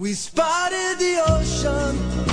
We spotted the ocean,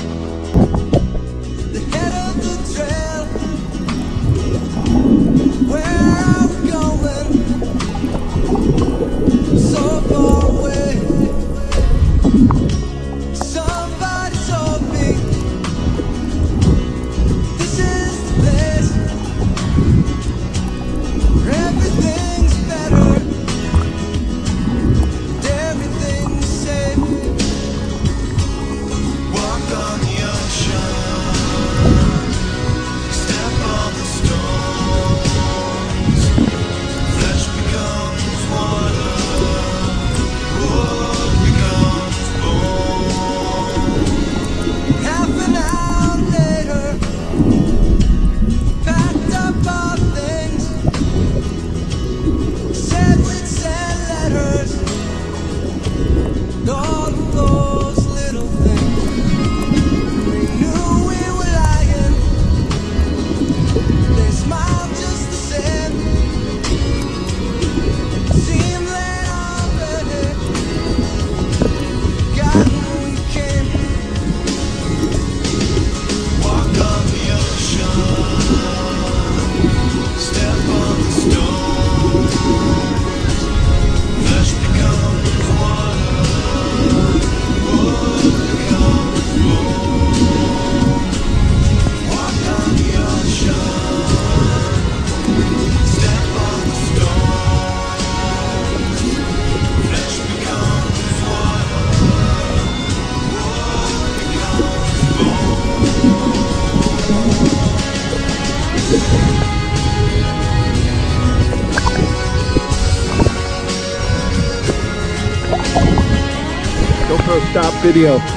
Stop video.